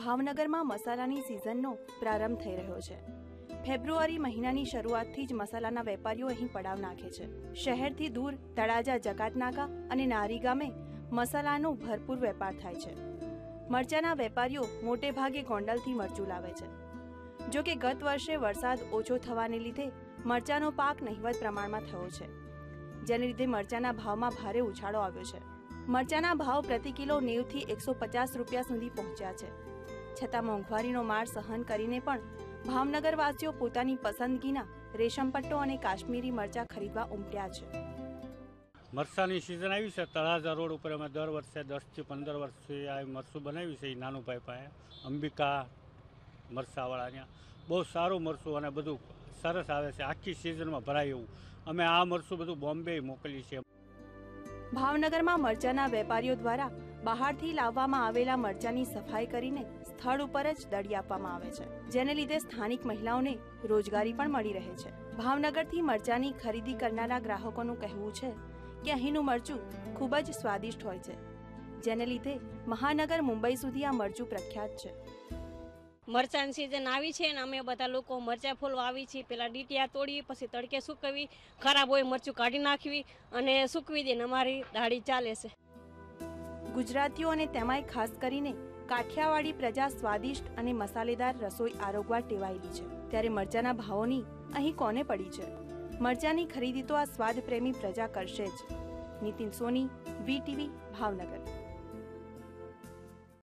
ભાવનગરમાં મસાલાની સિઝનનો પ્રારંભ થઈ રહ્યો છે. ફેબ્રુઆરી મહિનાની શરૂઆતથી જ મસાલાના વેપારીઓ અહીં પડાવ નાખે છે. શહેરથી દૂર, તળાજા, જકાતનાકા અને નારી ગામે મસાલાનો ભરપૂર વેપાર થાય છે. મરચાના વેપારીઓ મોટે ભાગે ગોંડલથી મરચું લાવે છે. જો કે ગત વર્ષે વરસાદ ઓછો થવાને લીધે મરચાનો પાક નહિવત પ્રમાણમાં થયો છે, જેને લીધે મરચાના ભાવમાં ભારે ઉછાળો આવ્યો છે. મરચાના ભાવ પ્રતિ કિલો નેવથી એકસો પચાસ રૂપિયા સુધી પહોંચ્યા છે. છતાં મોંઘવારીનો માર સહન કરીને પણ ભાવનગરવાસીઓ પોતાની પસંદગીના રેશમપટ્ટો અને કાશ્મીરી મરચા ખરીદવા ઉમટ્યા છે. મરસાની સિઝન આવી છે. તળાજા રોડ ઉપર અમે દર વર્ષે દસથી પંદર વર્ષથી આ મરસું બનાવ્યું છે એ નાનું ભાઈ પાસે. અંબિકા મરસાવાળા ત્યાં બહુ સારું મરસું અને બધું સરસ આવે છે. આખી સિઝનમાં ભરાય એવું. અમે આ મરસું બધું બોમ્બે મોકલી છે. ભાવનગરમાં મરચાના વેપારીઓ દ્વારા બહારથી લાવવામાં આવેલા મરચાની સફાઈ કરીને સ્થળ ઉપર જ દળી આપવામાં આવે છે, જેને લીધે સ્થાનિક મહિલાઓને રોજગારી પણ મળી રહે છે. ભાવનગરથી મરચાની ખરીદી કરનારા ગ્રાહકોનું કહેવું છે કે અહીંનું મરચું ખૂબ જ સ્વાદિષ્ટ હોય છે, જેને લીધે મહાનગર મુંબઈ સુધી આ મરચું પ્રખ્યાત છે. મરચાની સિઝન આવી છે ને અમે બધા લોકો મરચા ફૂલ વાવી છીએ. પેલા ડીટિયા તોડી પછી તડકે સૂકવી, ખરાબ હોય મરચું કાઢી નાખવી અને સૂકવી દઈને અમારી દાઢી ચાલે છે. ગુજરાતીઓ અને તેમાંય ખાસ કરીને કાઠિયાવાડી પ્રજા સ્વાદિષ્ટ અને મસાલેદાર રસોઈ આરોગવા ટેવાયેલી છે. ત્યારે મરચાના ભાવોની અહીં કોને પડી છે? મરચાની ખરીદી તો આ સ્વાદ પ્રેમી પ્રજા કરશે જ. નીતિન સોની વીટીવી ભાવનગર.